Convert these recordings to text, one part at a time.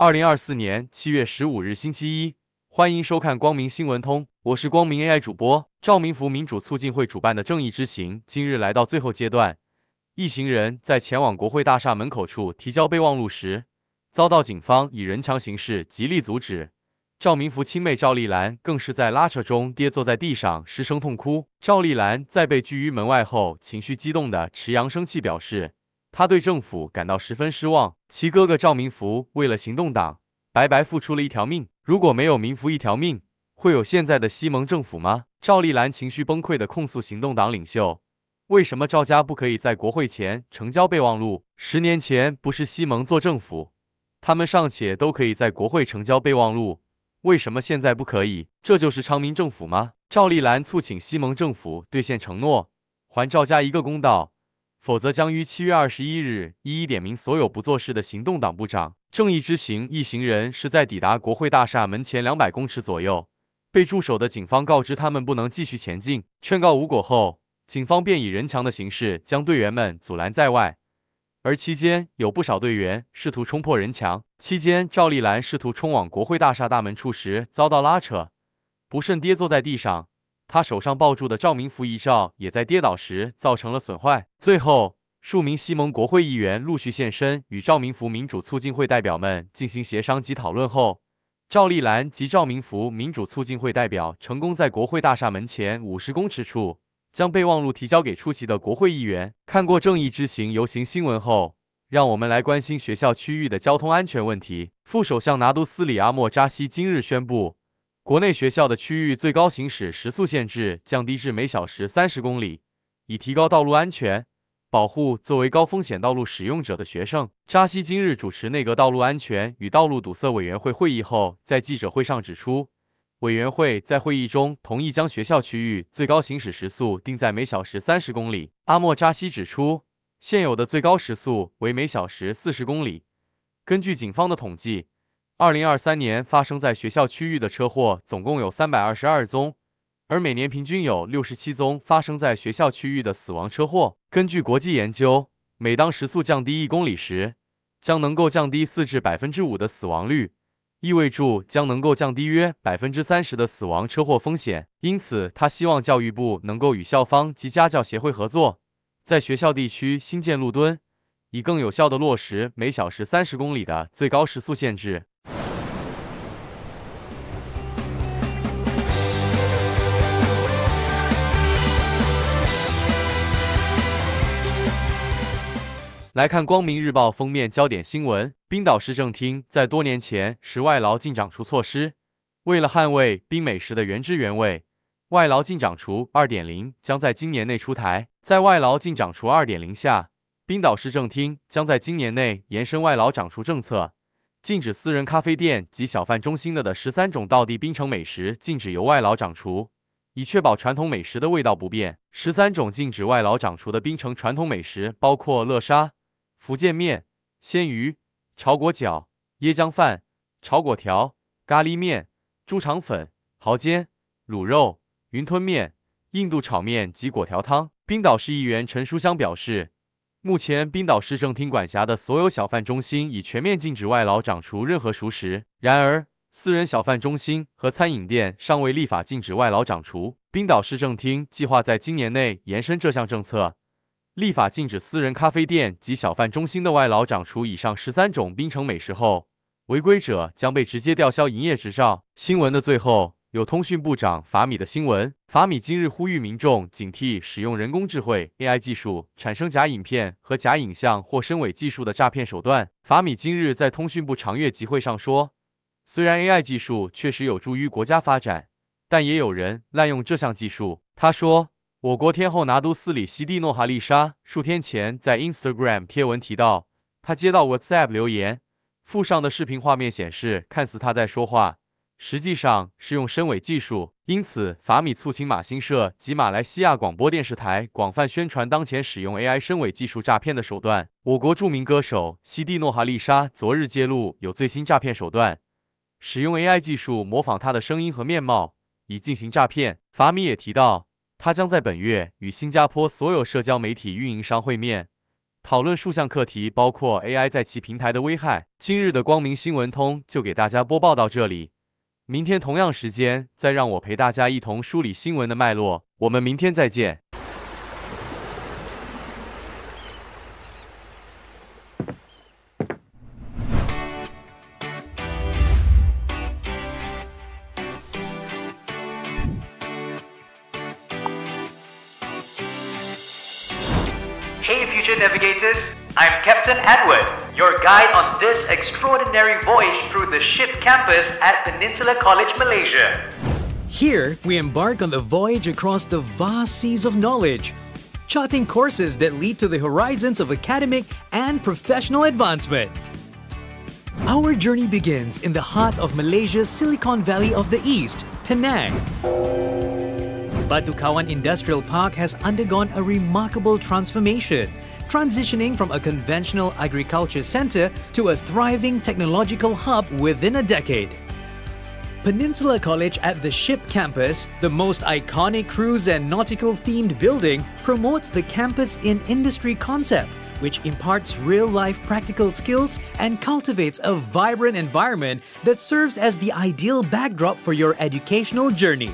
二零二四年七月十五日星期一，欢迎收看光明新闻通，我是光明 AI 主播赵明福。民主促进会主办的正义之行今日来到最后阶段，一行人在前往国会大厦门口处提交备忘录时，遭到警方以人墙形式极力阻止。赵明福亲妹赵丽兰更是在拉扯中跌坐在地上失声痛哭。赵丽兰在被拒于门外后，情绪激动的持扬声器表示。他对政府感到十分失望。其哥哥赵明福为了行动党，白白付出了一条命。如果没有明福一条命，会有现在的西蒙政府吗？赵丽兰情绪崩溃地控诉行动党领袖：为什么赵家不可以在国会前呈交备忘录？十年前不是西蒙做政府，他们尚且都可以在国会呈交备忘录，为什么现在不可以？这就是昌明政府吗？赵丽兰促请西蒙政府兑现承诺，还赵家一个公道。否则将于七月二十一日一一点名所有不做事的行动党部长。正义之行一行人是在抵达国会大厦门前两百公尺左右，被驻守的警方告知他们不能继续前进，劝告无果后，警方便以人墙的形式将队员们阻拦在外。而期间有不少队员试图冲破人墙。期间，赵丽兰试图冲往国会大厦大门处时遭到拉扯，不慎跌坐在地上。他手上抱住的赵明福遗照也在跌倒时造成了损坏。最后，数名西蒙国会议员陆续现身，与赵明福民主促进会代表们进行协商及讨论后，赵丽兰及赵明福民主促进会代表成功在国会大厦门前五十公尺处将备忘录提交给出席的国会议员。看过正义之行游行新闻后，让我们来关心学校区域的交通安全问题。副首相拿督斯里阿莫扎西今日宣布。国内学校的区域最高行驶时速限制降低至每小时三十公里，以提高道路安全，保护作为高风险道路使用者的学生。扎西今日主持内阁道路安全与道路堵塞委员会会议后，在记者会上指出，委员会在会议中同意将学校区域最高行驶时速定在每小时三十公里。阿莫扎西指出，现有的最高时速为每小时四十公里。根据警方的统计。二零二三年发生在学校区域的车祸总共有三百二十二宗，而每年平均有六十七宗发生在学校区域的死亡车祸。根据国际研究，每当时速降低一公里时，将能够降低四至百分之五的死亡率，意味着将能够降低约百分之三十的死亡车祸风险。因此，他希望教育部能够与校方及家教协会合作，在学校地区新建路墩，以更有效地落实每小时三十公里的最高时速限制。来看《光明日报》封面焦点新闻：冰岛市政厅在多年前实外劳进长厨措施，为了捍卫冰美食的原汁原味，外劳进长厨2.0将在今年内出台。在外劳进长厨2.0下，冰岛市政厅将在今年内延伸外劳长厨政策，禁止私人咖啡店及小贩中心的的十三种道地冰城美食禁止由外劳长厨，以确保传统美食的味道不变。十三种禁止外劳涨除的冰城传统美食包括乐沙。福建面、鲜鱼、炒果饺、椰浆饭、炒果条、咖喱面、猪肠粉、蚝煎、卤肉、云吞面、印度炒面及粿条汤。冰岛市议员陈书香表示，目前冰岛市政厅管辖的所有小贩中心已全面禁止外劳长厨任何熟食。然而，私人小贩中心和餐饮店尚未立法禁止外劳长厨。冰岛市政厅计划在今年内延伸这项政策。立法禁止私人咖啡店及小贩中心的外劳长厨以上十三种冰城美食后，违规者将被直接吊销营业执照。新闻的最后有通讯部长法米的新闻。法米今日呼吁民众警惕使用人工智慧 AI 技术产生假影片和假影像或声伪技术的诈骗手段。法米今日在通讯部长月集会上说，虽然 AI 技术确实有助于国家发展，但也有人滥用这项技术。他说。我国天后拿督斯里希蒂诺哈丽莎数天前在 Instagram 贴文提到，她接到 WhatsApp 留言，附上的视频画面显示，看似她在说话，实际上是用声伪技术。因此，法米促请马新社及马来西亚广播电视台广泛宣传当前使用 AI 声伪技术诈骗的手段。我国著名歌手希蒂诺哈丽莎昨日揭露有最新诈骗手段，使用 AI 技术模仿她的声音和面貌，以进行诈骗。法米也提到。他将在本月与新加坡所有社交媒体运营商会面，讨论数项课题，包括 AI 在其平台的危害。今日的光明新闻通就给大家播报到这里，明天同样时间再让我陪大家一同梳理新闻的脉络。我们明天再见。Your guide on this extraordinary voyage through the ship campus at Peninsula College, Malaysia. Here, we embark on the voyage across the vast seas of knowledge, charting courses that lead to the horizons of academic and professional advancement. Our journey begins in the heart of Malaysia's Silicon Valley of the East, Penang. Batu Kawan Industrial Park has undergone a remarkable transformation, transitioning from a conventional agriculture center to a thriving technological hub within a decade. Peninsula College at the Ship Campus, the most iconic cruise and nautical themed building, promotes the campus in industry concept, which imparts real life practical skills and cultivates a vibrant environment that serves as the ideal backdrop for your educational journey.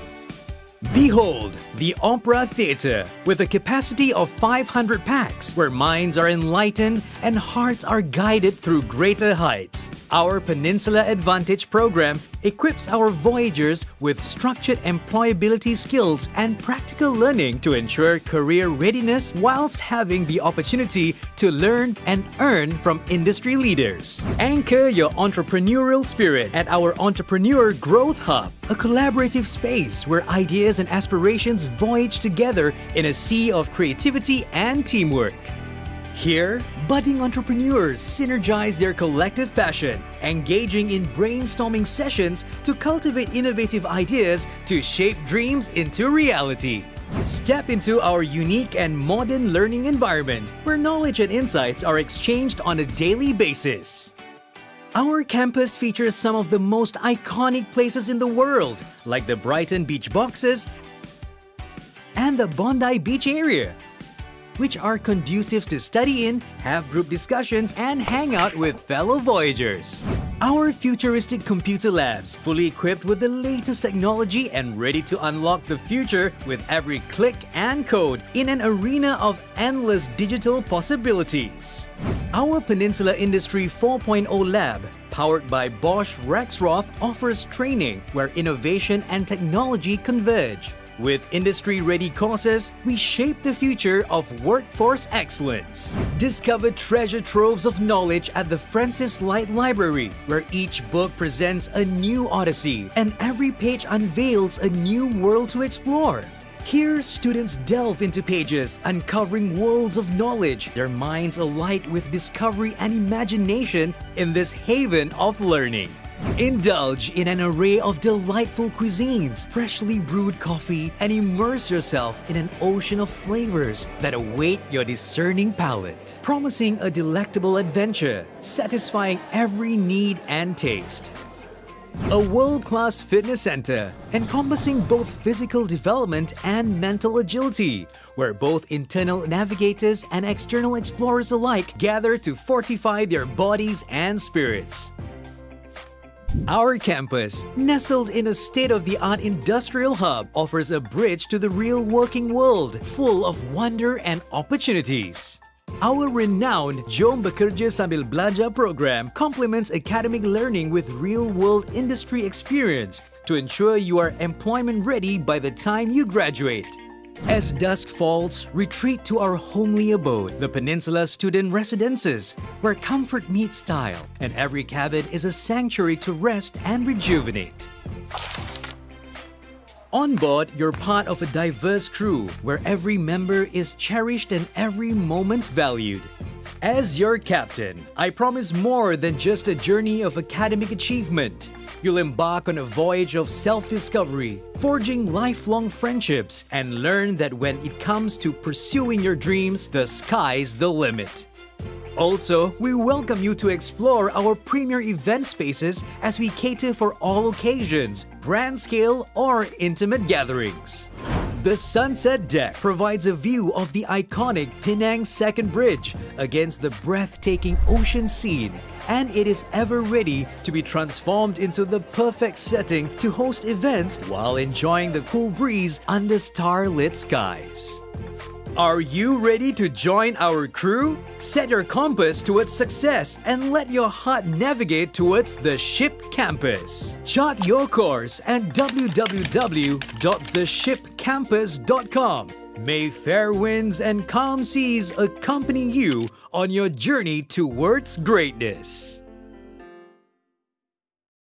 Behold, the Opera Theatre, with a capacity of 500 packs, where minds are enlightened and hearts are guided through greater heights. Our Peninsula Advantage program equips our voyagers with structured employability skills and practical learning to ensure career readiness whilst having the opportunity to learn and earn from industry leaders. Anchor your entrepreneurial spirit at our Entrepreneur Growth Hub, a collaborative space where ideas and aspirations voyage together in a sea of creativity and teamwork. Here, budding entrepreneurs synergize their collective passion, engaging in brainstorming sessions to cultivate innovative ideas to shape dreams into reality. Step into our unique and modern learning environment where knowledge and insights are exchanged on a daily basis. Our campus features some of the most iconic places in the world, like the Brighton Beach Boxes and the Bondi Beach area, which are conducive to study in, have group discussions, and hang out with fellow Voyagers. Our futuristic computer labs, fully equipped with the latest technology and ready to unlock the future with every click and code in an arena of endless digital possibilities. Our Peninsula Industry 4.0 lab powered by Bosch Rexroth offers training where innovation and technology converge. With industry ready courses, we shape the future of workforce excellence. Discover treasure troves of knowledge at the Francis Light Library, where each book presents a new odyssey and every page unveils a new world to explore. Here, students delve into pages, uncovering worlds of knowledge, their minds alight with discovery and imagination in this haven of learning. Indulge in an array of delightful cuisines, freshly brewed coffee, and immerse yourself in an ocean of flavors that await your discerning palate, promising a delectable adventure, satisfying every need and taste. A world class fitness center encompassing both physical development and mental agility, where both internal navigators and external explorers alike gather to fortify their bodies and spirits. Our campus, nestled in a state of the art industrial hub, offers a bridge to the real working world full of wonder and opportunities. Our renowned Jom Bekerja Sambil Belajar program complements academic learning with real world industry experience to ensure you are employment ready by the time you graduate. As dusk falls, retreat to our homely abode, the Peninsula Student Residences, where comfort meets style, and every cabin is a sanctuary to rest and rejuvenate. On board, you're part of a diverse crew where every member is cherished and every moment valued. As your captain, I promise more than just a journey of academic achievement. You'll embark on a voyage of self discovery, forging lifelong friendships, and learn that when it comes to pursuing your dreams, the sky's the limit. Also, we welcome you to explore our premier event spaces as we cater for all occasions, brand scale, or intimate gatherings. The sunset deck provides a view of the iconic Penang Second Bridge against the breathtaking ocean scene, and it is ever ready to be transformed into the perfect setting to host events while enjoying the cool breeze under starlit skies. Are you ready to join our crew? Set your compass towards success and let your heart navigate towards the ship campus. Chart your course at www.theshipcampus.com. May fair winds and calm seas accompany you on your journey towards greatness.